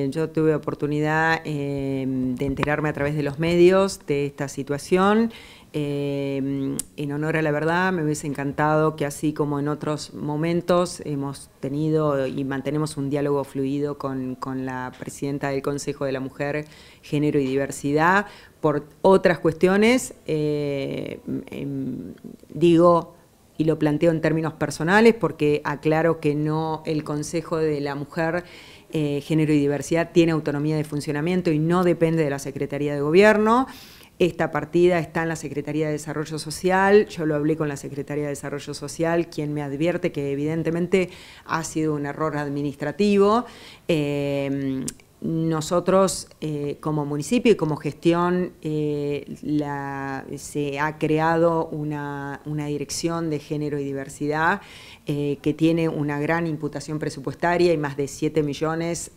Yo tuve oportunidad eh, de enterarme a través de los medios de esta situación. Eh, en honor a la verdad, me hubiese encantado que así como en otros momentos hemos tenido y mantenemos un diálogo fluido con, la presidenta del Consejo de la Mujer, Género y Diversidad, por otras cuestiones, eh, em, digo y lo planteo en términos personales porque aclaro que no el Consejo de la Mujer eh, género y Diversidad tiene autonomía de funcionamiento y no depende de la Secretaría de Gobierno. Esta partida está en la Secretaría de Desarrollo Social, yo lo hablé con la Secretaría de Desarrollo Social, quien me advierte que evidentemente ha sido un error administrativo. Eh, nosotros eh, como municipio y como gestión eh, se ha creado una, dirección de género y diversidad eh, que tiene una gran imputación presupuestaria y más de 7 millones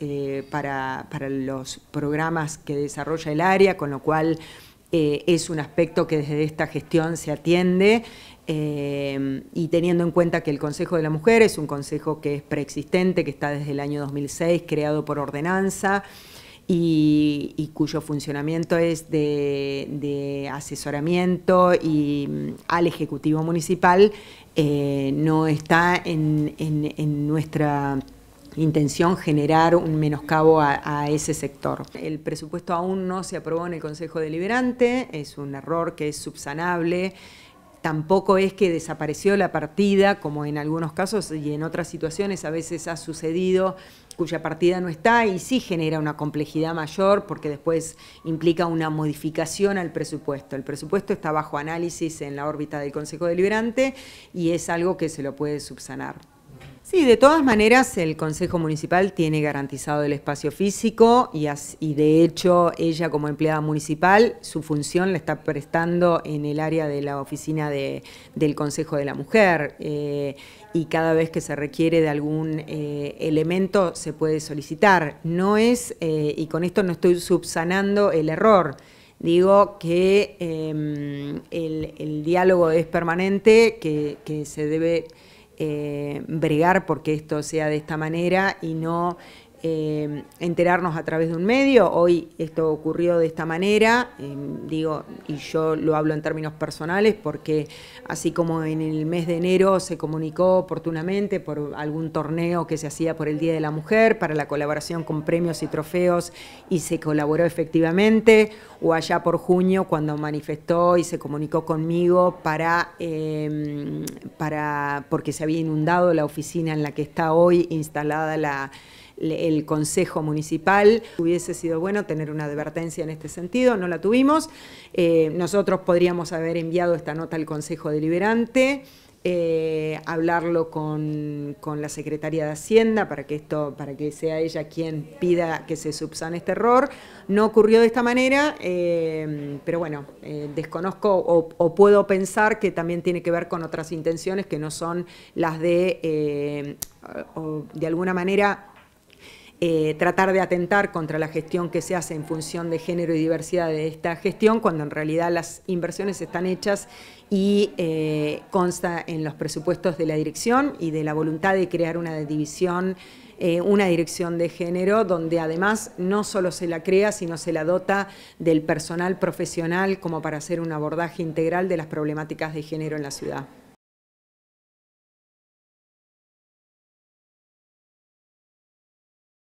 para, para, los programas que desarrolla el área, con lo cual es un aspecto que desde esta gestión se atiende. Eh, y teniendo en cuenta que el Consejo de la Mujer es un consejo que es preexistente, que está desde el año 2006, creado por ordenanza, y, cuyo funcionamiento es de, asesoramiento y mm, al Ejecutivo Municipal, eh, no está en, nuestra intención generar un menoscabo a, a, ese sector. El presupuesto aún no se aprobó en el Consejo Deliberante, es un error que es subsanable tampoco es que desapareció la partida, como en algunos casos y en otras situaciones a veces ha sucedido, cuya partida no está y sí genera una complejidad mayor porque después implica una modificación al presupuesto. El presupuesto está bajo análisis en la órbita del Consejo Deliberante y es algo que se lo puede subsanar. Sí, de todas maneras el Consejo Municipal tiene garantizado el espacio físico y, de hecho ella como empleada municipal su función la está prestando en el área de la oficina del Consejo de la Mujer eh, y cada vez que se requiere de algún eh, elemento se puede solicitar. No es, eh, y con esto no estoy subsanando el error, digo que em, el, diálogo es permanente, que se debe eh, bregar porque esto sea de esta manera y no eh, enterarnos a través de un medio. Hoy esto ocurrió de esta manera, eh, digo, y yo lo hablo en términos personales porque así como en el mes de enero se comunicó oportunamente por algún torneo que se hacía por el Día de la Mujer para la colaboración con premios y trofeos y se colaboró efectivamente, o allá por junio cuando manifestó y se comunicó conmigo para, eh, para porque se había inundado la oficina en la que está hoy instalada la el Consejo Municipal. Hubiese sido bueno tener una advertencia en este sentido, no la tuvimos. Eh, nosotros podríamos haber enviado esta nota al Consejo Deliberante. Eh, hablarlo con, la Secretaría de Hacienda para que esto, para que sea ella quien pida que se subsane este error. No ocurrió de esta manera, eh, pero bueno, desconozco o, puedo pensar que también tiene que ver con otras intenciones que no son las de, de alguna manera, eh, tratar de atentar contra la gestión que se hace en función de género y diversidad de esta gestión, cuando en realidad las inversiones están hechas y eh, consta en los presupuestos de la dirección y de la voluntad de crear una división eh, una dirección de género donde además no solo se la crea, sino se la dota del personal profesional como para hacer un abordaje integral de las problemáticas de género en la ciudad.